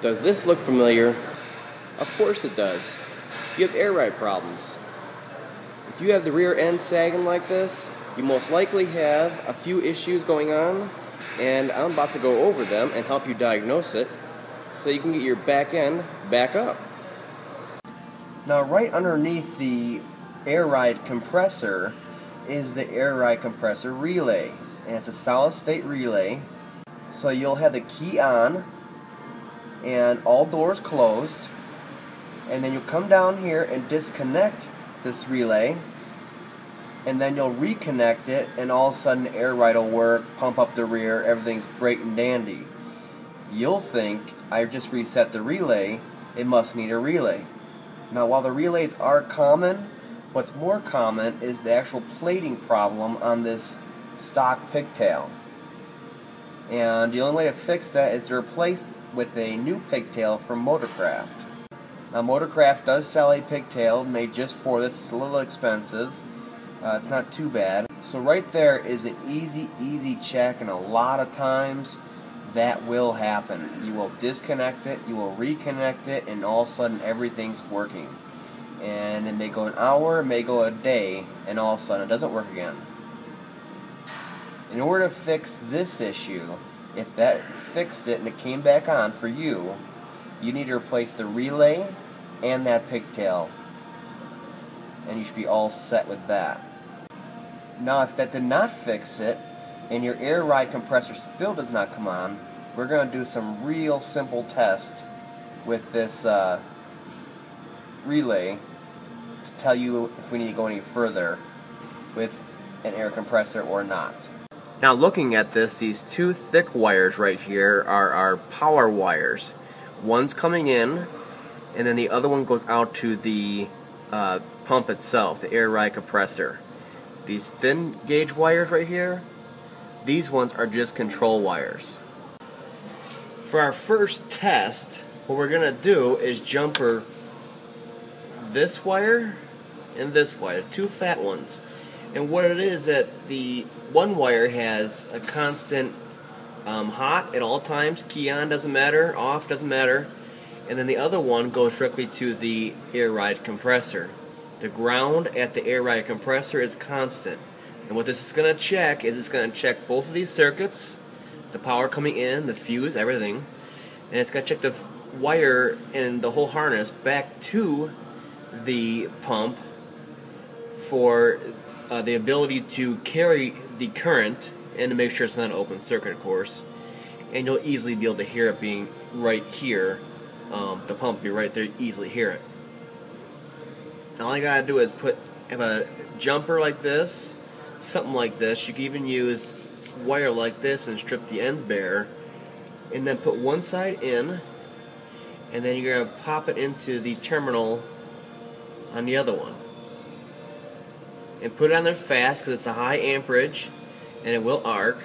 Does this look familiar? Of course it does. You have air ride problems. If you have the rear end sagging like this, you most likely have a few issues going on, and I'm about to go over them and help you diagnose it so you can get your back end back up. Now, right underneath the air ride compressor is the air ride compressor relay, and it's a solid state relay. So you'll have the key on and all doors closed, and then you'll come down here and disconnect this relay and then you'll reconnect it, and all of a sudden air ride will work, pump up the rear, everything's great and dandy. You'll think I just reset the relay, it must need a relay. Now, while the relays are common, what's more common is the actual plating problem on this stock pigtail. And the only way to fix that is to replace with a new pigtail from Motorcraft. Now, Motorcraft does sell a pigtail made just for this. It's a little expensive. Uh, it's not too bad. So right there is an easy, easy check, and a lot of times that will happen. You will disconnect it, you will reconnect it, and all of a sudden everything's working. And it may go an hour, it may go a day, and all of a sudden it doesn't work again. In order to fix this issue, if that fixed it and it came back on for you, you need to replace the relay and that pigtail. And you should be all set with that. Now, if that did not fix it, and your air ride compressor still does not come on, we're going to do some real simple tests with this uh, relay to tell you if we need to go any further with an air compressor or not. Now looking at this, these two thick wires right here are our power wires. One's coming in, and then the other one goes out to the uh, pump itself, the air ride compressor. These thin gauge wires right here, these ones are just control wires. For our first test, what we're going to do is jumper this wire and this wire, two fat ones. And what it is that the one wire has a constant um, hot at all times, key on doesn't matter, off doesn't matter, and then the other one goes directly to the air ride compressor. The ground at the air ride compressor is constant. And what this is going to check is it's going to check both of these circuits, the power coming in, the fuse, everything, and it's going to check the wire and the whole harness back to the pump for uh, the ability to carry the current and to make sure it's not an open circuit, of course. And you'll easily be able to hear it being right here. Um, the pump be right there, easily hear it. All I gotta do is put have a jumper like this, something like this. You can even use wire like this and strip the ends bare, and then put one side in, and then you're gonna pop it into the terminal on the other one, and put it on there fast because it's a high amperage, and it will arc.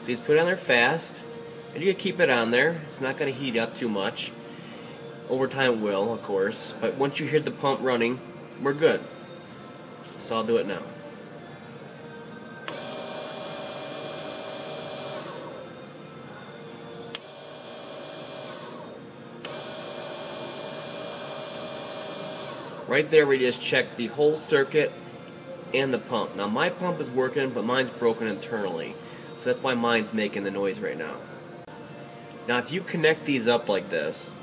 So you just put it on there fast, and you can keep it on there. It's not gonna heat up too much. Over time will, of course, but once you hear the pump running, we're good. So I'll do it now. Right there we just checked the whole circuit and the pump. Now my pump is working, but mine's broken internally. So that's why mine's making the noise right now. Now if you connect these up like this,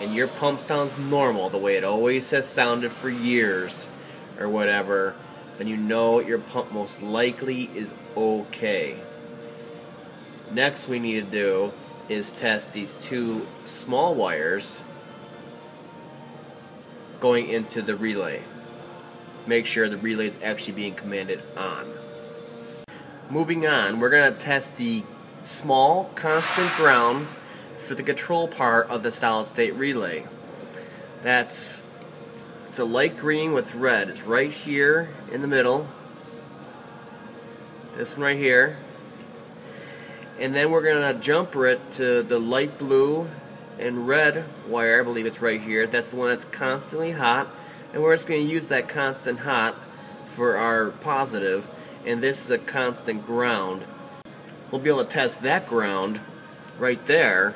and your pump sounds normal the way it always has sounded for years or whatever, then you know your pump most likely is okay. Next we need to do is test these two small wires going into the relay. Make sure the relay is actually being commanded on. Moving on, we're going to test the small constant ground for the control part of the solid state relay. That's it's a light green with red. It's right here in the middle. This one right here. And then we're going to jumper it to the light blue and red wire. I believe it's right here. That's the one that's constantly hot. And we're just going to use that constant hot for our positive. And this is a constant ground. We'll be able to test that ground right there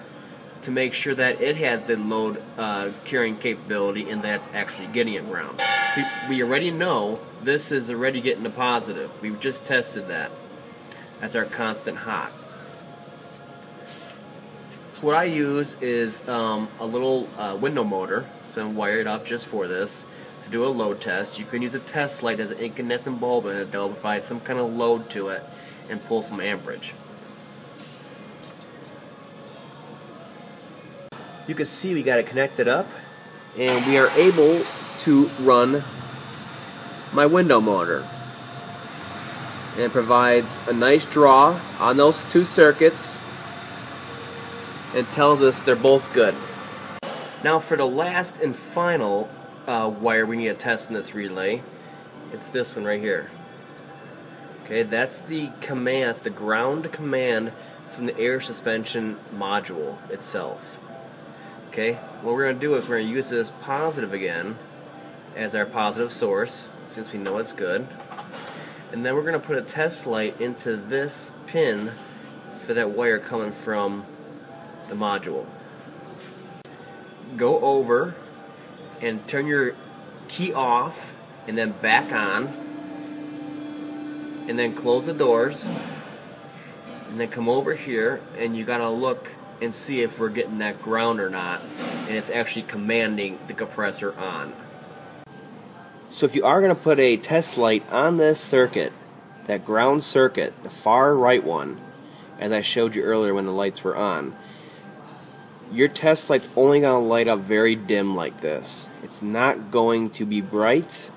to make sure that it has the load uh, carrying capability and that's actually getting it ground. We, already know this is already getting a positive. We've just tested that. That's our constant hot. So what I use is um, a little uh, window motor. So I'm wired up just for this do a load test. You can use a test light as an incandescent bulb in it that will provide some kind of load to it and pull some amperage. You can see we got it connected up and we are able to run my window motor. And it provides a nice draw on those two circuits and tells us they're both good. Now for the last and final uh, wire we need to test in this relay, it's this one right here. Okay, that's the command, the ground command from the air suspension module itself. Okay, what we're going to do is we're going to use this positive again as our positive source, since we know it's good. And then we're going to put a test light into this pin for that wire coming from the module. Go over and turn your key off and then back on and then close the doors and then come over here and you gotta look and see if we're getting that ground or not and it's actually commanding the compressor on. So if you are going to put a test light on this circuit, that ground circuit, the far right one, as I showed you earlier when the lights were on, your test light's only going to light up very dim like this. It's not going to be bright.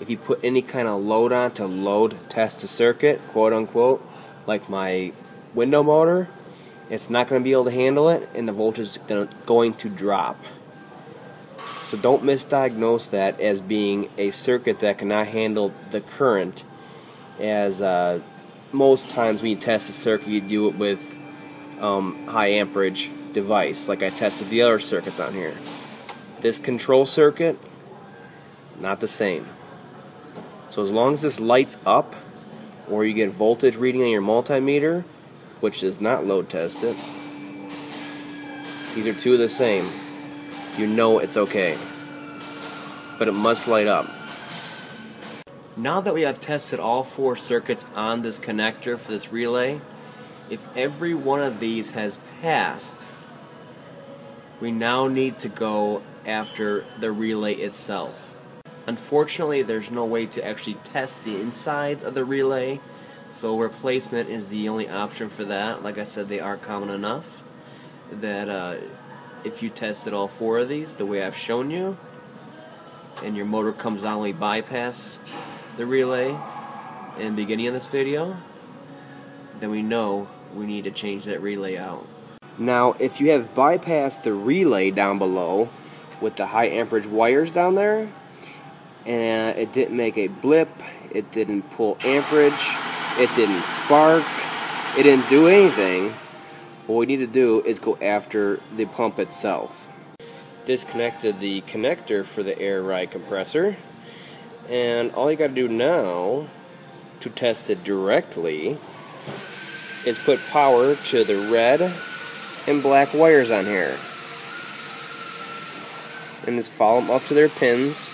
If you put any kind of load on to load test the circuit, quote unquote, like my window motor, it's not going to be able to handle it and the voltage is going to drop. So don't misdiagnose that as being a circuit that cannot handle the current as uh, most times when you test a circuit you do it with um, high amperage device like I tested the other circuits on here. This control circuit, not the same. So as long as this lights up or you get voltage reading on your multimeter, which does not load test it, these are two of the same. You know it's okay. But it must light up. Now that we have tested all four circuits on this connector for this relay, if every one of these has passed, we now need to go after the relay itself. Unfortunately, there's no way to actually test the insides of the relay, so replacement is the only option for that. Like I said, they are common enough that uh, if you tested all four of these the way I've shown you, and your motor comes on we bypass the relay in the beginning of this video, then we know we need to change that relay out. Now, if you have bypassed the relay down below with the high amperage wires down there, and it didn't make a blip, it didn't pull amperage, it didn't spark, it didn't do anything, what we need to do is go after the pump itself. Disconnected the connector for the air ride compressor, and all you got to do now to test it directly is put power to the red and black wires on here. And just follow them up to their pins.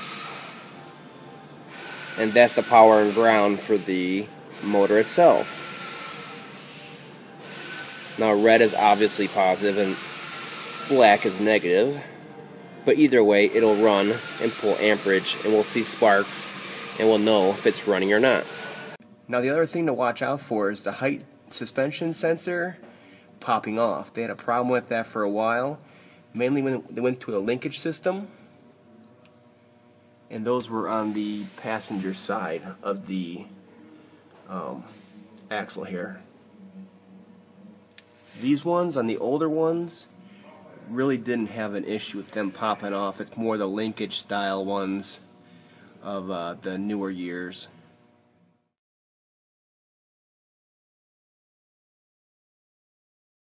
And that's the power and ground for the motor itself. Now red is obviously positive and black is negative. But either way, it'll run and pull amperage and we'll see sparks and we'll know if it's running or not. Now the other thing to watch out for is the height suspension sensor popping off. They had a problem with that for a while, mainly when they went to a linkage system, and those were on the passenger side of the um, axle here. These ones, on the older ones, really didn't have an issue with them popping off. It's more the linkage style ones of uh, the newer years.